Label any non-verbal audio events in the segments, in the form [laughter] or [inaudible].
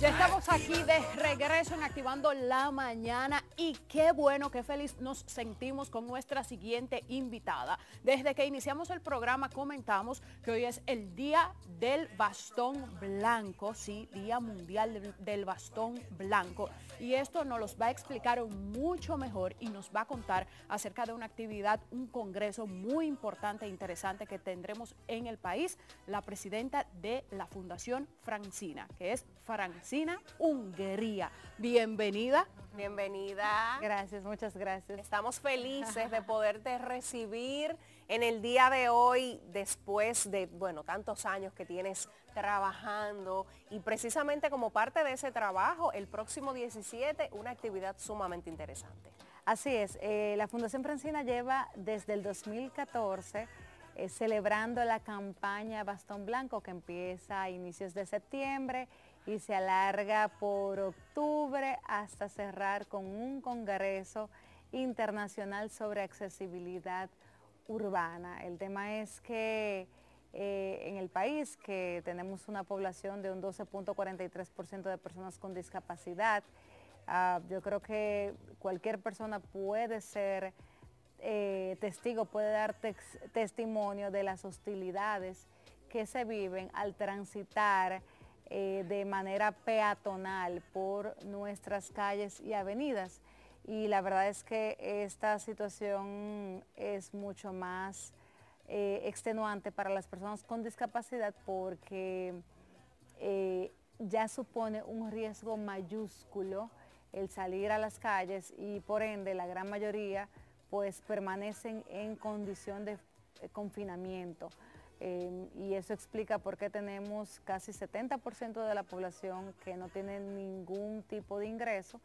Ya estamos aquí de regreso en Activando la Mañana y qué bueno, qué feliz nos sentimos con nuestra siguiente invitada. Desde que iniciamos el programa comentamos que hoy es el Día del Bastón Blanco, sí, Día Mundial del Bastón Blanco. Y esto nos los va a explicar mucho mejor y nos va a contar acerca de una actividad, un congreso muy importante e interesante que tendremos en el país, la presidenta de la Fundación Francina, que es Francina Unguería. Bienvenida. Bienvenida. Gracias, muchas gracias. Estamos felices de poderte recibir en el día de hoy, después de, bueno, tantos años que tienes trabajando y precisamente como parte de ese trabajo, el próximo 17, una actividad sumamente interesante. Así es, eh, la Fundación Francina lleva desde el 2014 eh, celebrando la campaña Bastón Blanco que empieza a inicios de septiembre y se alarga por octubre hasta cerrar con un congreso internacional sobre accesibilidad urbana. El tema es que eh, en el país, que tenemos una población de un 12.43% de personas con discapacidad, ah, yo creo que cualquier persona puede ser eh, testigo, puede dar testimonio de las hostilidades que se viven al transitar eh, de manera peatonal por nuestras calles y avenidas. Y la verdad es que esta situación es mucho más eh, extenuante para las personas con discapacidad porque eh, ya supone un riesgo mayúsculo el salir a las calles y por ende la gran mayoría pues permanecen en condición de confinamiento. Em, y eso explica por qué tenemos casi 70% de la población que no tiene ningún tipo de ingreso,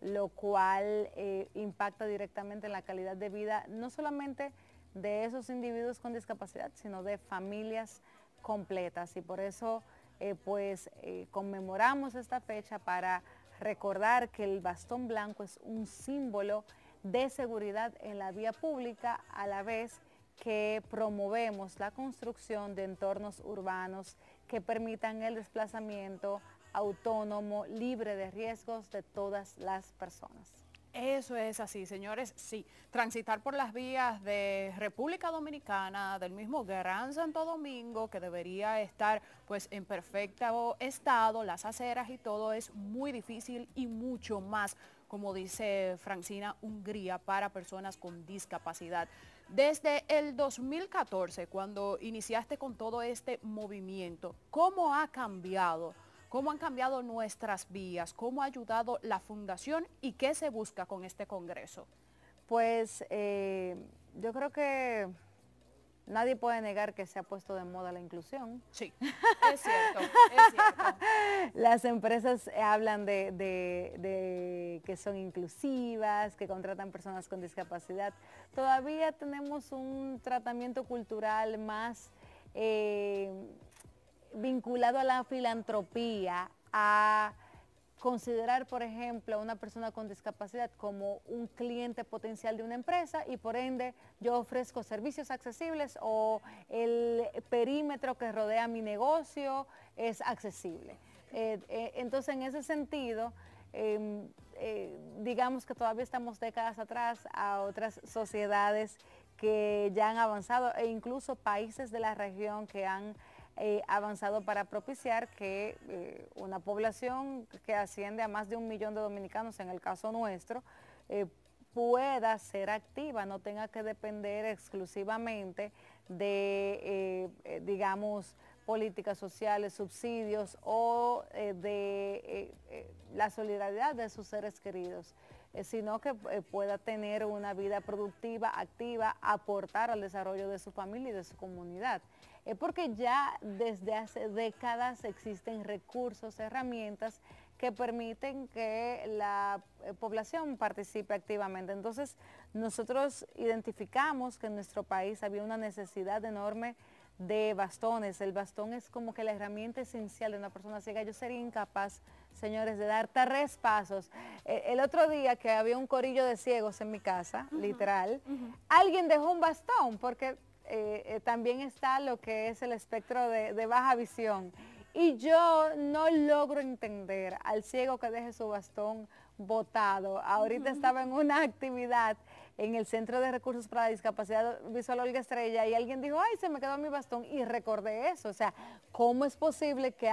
lo cual eh, impacta directamente en la calidad de vida, no solamente de esos individuos con discapacidad, sino de familias completas. Y por eso, eh, pues, eh, conmemoramos esta fecha para recordar que el bastón blanco es un símbolo de seguridad en la vía pública, a la vez que promovemos la construcción de entornos urbanos que permitan el desplazamiento autónomo, libre de riesgos de todas las personas. Eso es así, señores, sí. Transitar por las vías de República Dominicana, del mismo Gran Santo Domingo, que debería estar pues en perfecto estado, las aceras y todo es muy difícil y mucho más, como dice Francina, Hungría para personas con discapacidad. Desde el 2014, cuando iniciaste con todo este movimiento, ¿cómo ha cambiado? ¿Cómo han cambiado nuestras vías? ¿Cómo ha ayudado la Fundación y qué se busca con este Congreso? Pues eh, yo creo que nadie puede negar que se ha puesto de moda la inclusión. Sí, [laughs] es cierto, es cierto. Las empresas hablan de, que son inclusivas, que contratan personas con discapacidad. Todavía tenemos un tratamiento cultural más eh, vinculado a la filantropía, a considerar, por ejemplo, a una persona con discapacidad como un cliente potencial de una empresa y por ende yo ofrezco servicios accesibles o el perímetro que rodea mi negocio es accesible. Eh, eh, entonces, en ese sentido, em, eh, digamos que todavía estamos décadas atrás a otras sociedades que ya han avanzado e incluso países de la región que han eh, avanzado para propiciar que eh, una población que asciende a más de un millón de dominicanos, en el caso nuestro, eh, pueda ser activa, no tenga que depender exclusivamente de, digamos, políticas sociales, subsidios o de la solidaridad de sus seres queridos, sino que pueda tener una vida productiva, activa, aportar al desarrollo de su familia y de su comunidad es porque ya desde hace décadas existen recursos, herramientas que permiten que la eh, población participe activamente. Entonces, nosotros identificamos que en nuestro país había una necesidad enorme de bastones. El bastón es como que la herramienta esencial de una persona ciega. Yo sería incapaz, señores, de dar tres pasos. Eh, el otro día que había un corillo de ciegos en mi casa, literal, alguien dejó un bastón porque eh, eh, también está lo que es el espectro de, baja visión. Y yo no logro entender al ciego que deje su bastón botado. Ahorita estaba en una actividad en el Centro de Recursos para la Discapacidad Visual Olga Estrella y alguien dijo, ay, se me quedó mi bastón y recordé eso. O sea, ¿cómo es posible que,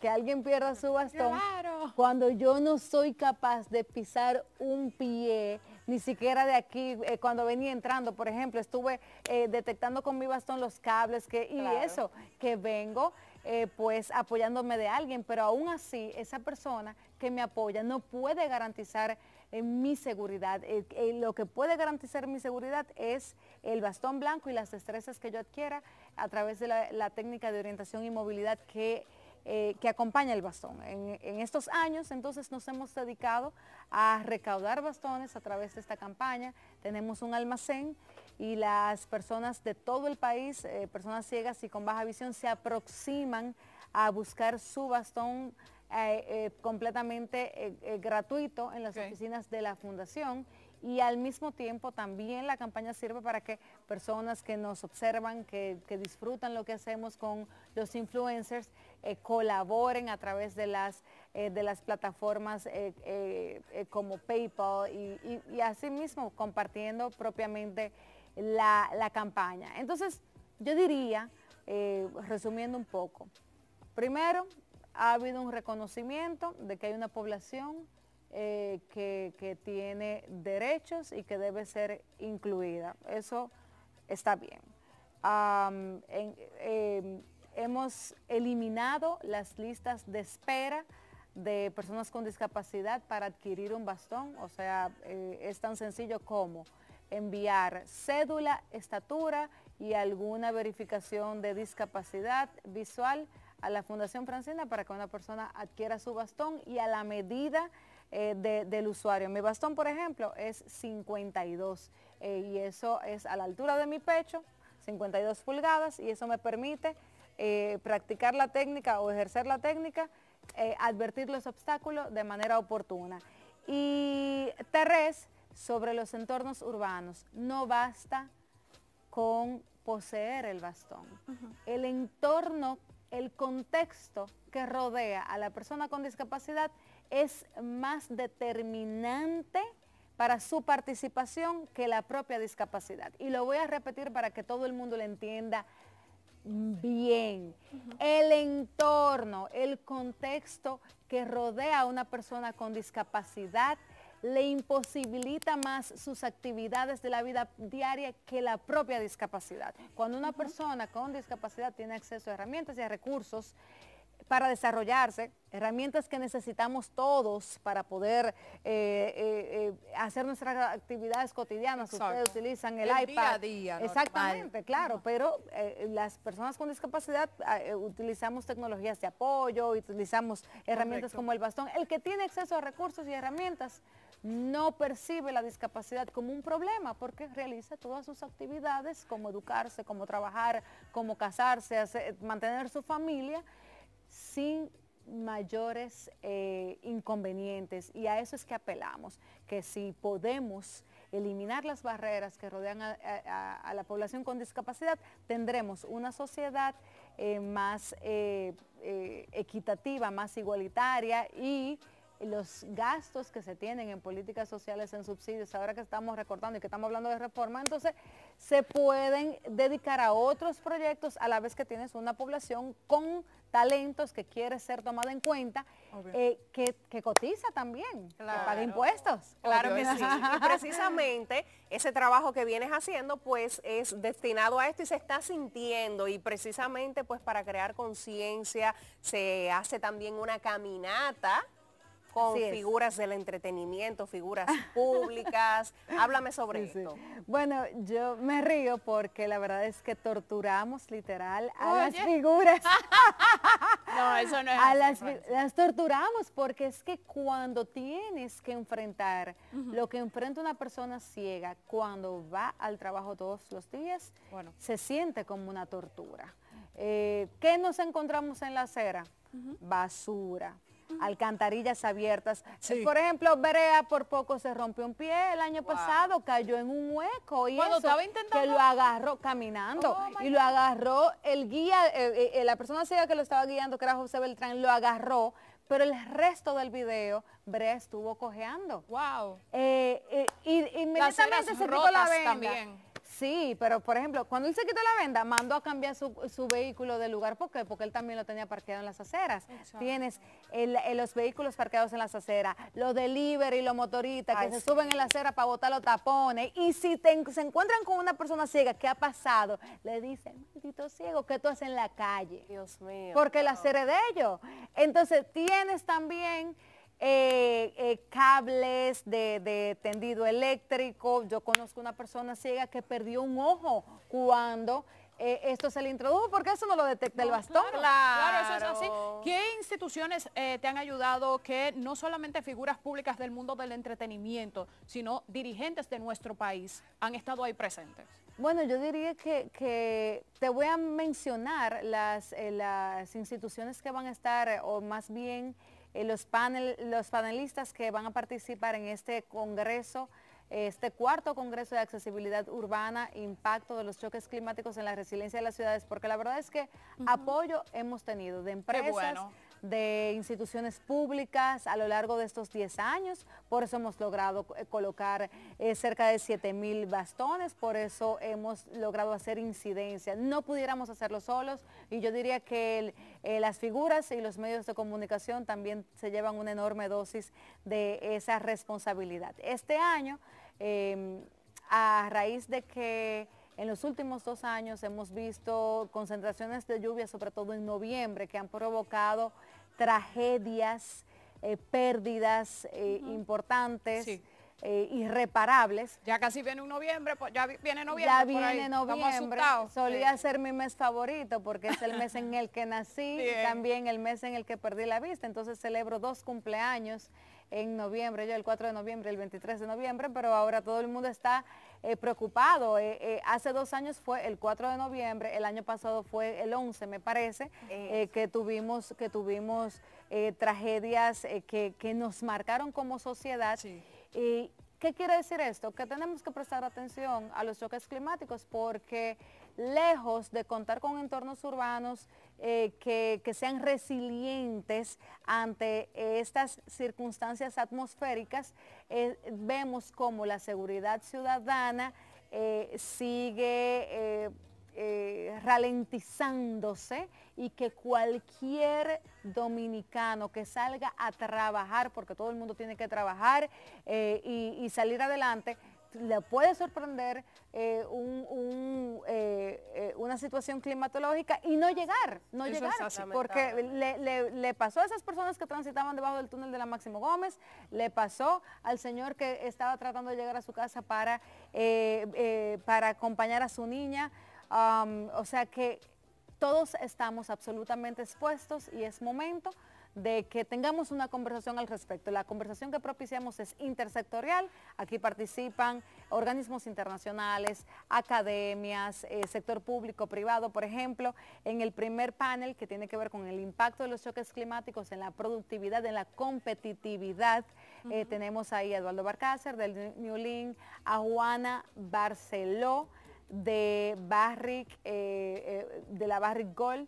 que alguien pierda su bastón cuando yo no soy capaz de pisar un pie, ni siquiera de aquí, eh, cuando venía entrando, por ejemplo, estuve eh, detectando con mi bastón los cables que, y eso, que vengo eh, pues apoyándome de alguien, pero aún así esa persona que me apoya no puede garantizar eh, mi seguridad. Eh, lo que puede garantizar mi seguridad es el bastón blanco y las destrezas que yo adquiera a través de la, técnica de orientación y movilidad que que acompaña el bastón. En, en, estos años entonces nos hemos dedicado a recaudar bastones a través de esta campaña. Tenemos un almacén y las personas de todo el país, eh, personas ciegas y con baja visión, se aproximan a buscar su bastón eh, eh, completamente gratuito en las oficinas de la fundación y al mismo tiempo también la campaña sirve para que personas que nos observan, que, disfrutan lo que hacemos con los influencers, colaboren a través de las, de las plataformas como PayPal y, y, y mismo compartiendo propiamente la, campaña. Entonces, yo diría, eh, resumiendo un poco, primero, ha habido un reconocimiento de que hay una población eh, que, tiene derechos y que debe ser incluida. Eso está bien. Em, hemos eliminado las listas de espera de personas con discapacidad para adquirir un bastón, o sea, eh, es tan sencillo como enviar cédula, estatura y alguna verificación de discapacidad visual a la Fundación Francina para que una persona adquiera su bastón y a la medida eh, del usuario. Mi bastón, por ejemplo, es 52 eh, y eso es a la altura de mi pecho, 52 pulgadas y eso me permite eh, practicar la técnica o ejercer la técnica, advertir los obstáculos de manera oportuna. Y Terés sobre los entornos urbanos. No basta con poseer el bastón. El entorno, el contexto que rodea a la persona con discapacidad es más determinante para su participación que la propia discapacidad. Y lo voy a repetir para que todo el mundo lo entienda bien. El entorno, el contexto que rodea a una persona con discapacidad le imposibilita más sus actividades de la vida diaria que la propia discapacidad. Cuando una persona con discapacidad tiene acceso a herramientas y a recursos, para desarrollarse, herramientas que necesitamos todos para poder eh, eh, eh, hacer nuestras actividades cotidianas. Ustedes utilizan el, iPad. Día a día, Exactamente, claro, pero las personas con discapacidad utilizamos tecnologías de apoyo, utilizamos herramientas como el bastón. El que tiene acceso a recursos y herramientas no percibe la discapacidad como un problema porque realiza todas sus actividades como educarse, como trabajar, como casarse, mantener su familia sin mayores eh, inconvenientes. Y a eso es que apelamos, que si podemos eliminar las barreras que rodean a, la población con discapacidad, tendremos una sociedad eh, más eh, equitativa, más igualitaria y los gastos que se tienen en políticas sociales, en subsidios, ahora que estamos recortando y que estamos hablando de reforma, entonces se pueden dedicar a otros proyectos a la vez que tienes una población con talentos que quiere ser tomada en cuenta, eh, que, cotiza también, que paga impuestos. Claro que sí. Y [laughs] precisamente ese trabajo que vienes haciendo pues es destinado a esto y se está sintiendo y precisamente pues para crear conciencia se hace también una caminata con figuras del entretenimiento, figuras [laughs] públicas. Háblame sobre esto. Bueno, yo me río porque la verdad es que torturamos literal a las figuras. [laughs] no, eso no es a las, las, torturamos porque es que cuando tienes que enfrentar lo que enfrenta una persona ciega cuando va al trabajo todos los días, bueno. se siente como una tortura. Eh, ¿Qué nos encontramos en la acera? Basura, alcantarillas abiertas. Por ejemplo, Berea por poco se rompió un pie el año pasado, cayó en un hueco y eso, estaba intentando... que lo agarró caminando oh, y lo agarró el guía, eh, eh, la persona ciega que lo estaba guiando, que era José Beltrán, lo agarró, pero el resto del video, Brea estuvo cojeando. Wow. Eh, y inmediatamente se quitó la venda. También. Sí, pero por ejemplo, cuando él se quitó la venda, mandó a cambiar su, vehículo de lugar. ¿Por qué? Porque él también lo tenía parqueado en las aceras. Tienes los vehículos parqueados en las aceras, los delivery, los motoristas que se suben en la acera para botar los tapones. Y si se encuentran con una persona ciega, ¿qué ha pasado? Le dicen, maldito ciego, ¿qué tú haces en la calle? Dios mío. Porque la acera es de ellos. Entonces, tienes también eh, eh, cables de, tendido eléctrico. Yo conozco una persona ciega que perdió un ojo cuando eh, esto se le introdujo, porque eso no lo detecta el bastón. Claro, eso es así. ¿Qué instituciones te han ayudado que no solamente figuras públicas del mundo del entretenimiento, sino dirigentes de nuestro país han estado ahí presentes? Bueno, yo diría que, te voy a mencionar las, las instituciones que van a estar, o más bien eh, los, panel, los panelistas que van a participar en este congreso, este cuarto congreso de accesibilidad urbana, impacto de los choques climáticos en la resiliencia de las ciudades, porque la verdad es que apoyo hemos tenido de empresas, de instituciones públicas a lo largo de estos 10 años, por eso hemos logrado eh, colocar eh, cerca de 7 mil bastones, por eso hemos logrado hacer incidencia. No pudiéramos hacerlo solos y yo diría que eh, las figuras y los medios de comunicación también se llevan una enorme dosis de esa responsabilidad. Este año, em, a raíz de que en los últimos dos años hemos visto concentraciones de lluvia, sobre todo en noviembre, que han provocado tragedias, eh, pérdidas eh, importantes. Eh, irreparables. Ya casi viene un noviembre, pues, ya viene noviembre. Ya viene noviembre. Solía ser mi mes favorito porque es el mes en el que nací, [laughs] también el mes en el que perdí la vista. Entonces celebro dos cumpleaños en noviembre, yo el 4 de noviembre, el 23 de noviembre, pero ahora todo el mundo está eh, preocupado. Eh, eh, hace dos años fue el 4 de noviembre, el año pasado fue el 11, me parece, que tuvimos, que tuvimos tragedias que, nos marcaron como sociedad. Y, ¿Qué quiere decir esto? Que tenemos que prestar atención a los choques climáticos porque lejos de contar con entornos urbanos eh, que, sean resilientes ante estas circunstancias atmosféricas, eh, vemos como la seguridad ciudadana eh, sigue ralentizándose y que cualquier dominicano que salga a trabajar, porque todo el mundo tiene que trabajar y salir adelante, le puede sorprender eh, eh, eh, una situación climatológica y no llegar, no llegar, porque le, pasó a esas personas que transitaban debajo del túnel de la Máximo Gómez, le pasó al señor que estaba tratando de llegar a su casa para, para acompañar a su niña, o sea que todos estamos absolutamente expuestos y es momento de que tengamos una conversación al respecto. La conversación que propiciamos es intersectorial. Aquí participan organismos internacionales, academias, eh, sector público, privado. Por ejemplo, en el primer panel que tiene que ver con el impacto de los choques climáticos en la productividad, en la competitividad, eh, tenemos ahí a Eduardo Barcácer del New Link, a Juana Barceló de Barrick, eh, de la Barrick Gold,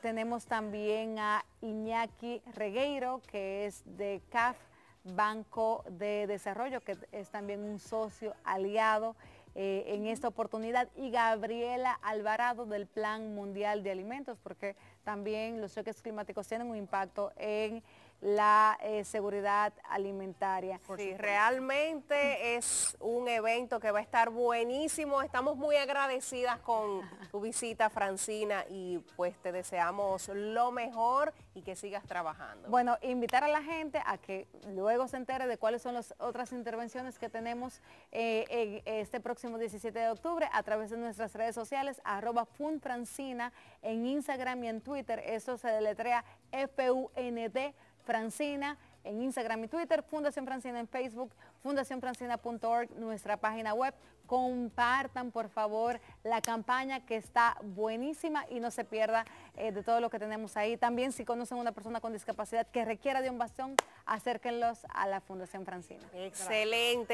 tenemos también a Iñaki Regueiro, que es de CAF, Banco de Desarrollo, que es también un socio aliado eh, en esta oportunidad, y Gabriela Alvarado del Plan Mundial de Alimentos, porque también los choques climáticos tienen un impacto en la eh, seguridad alimentaria. Sí, realmente es un evento que va a estar buenísimo. Estamos muy agradecidas con tu visita, Francina, y pues te deseamos lo mejor y que sigas trabajando. Bueno, invitar a la gente a que luego se entere de cuáles son las otras intervenciones que tenemos eh, este próximo 17 de octubre a través de nuestras redes sociales, arroba funfrancina en Instagram y en Twitter. Eso se deletrea F-U-N-D Francina en Instagram y Twitter, Fundación Francina en Facebook, fundacionfrancina.org, nuestra página web. Compartan, por favor, la campaña que está buenísima y no se pierda eh, de todo lo que tenemos ahí. También si conocen una persona con discapacidad que requiera de un bastón, acérquenlos a la Fundación Francina. Excelente.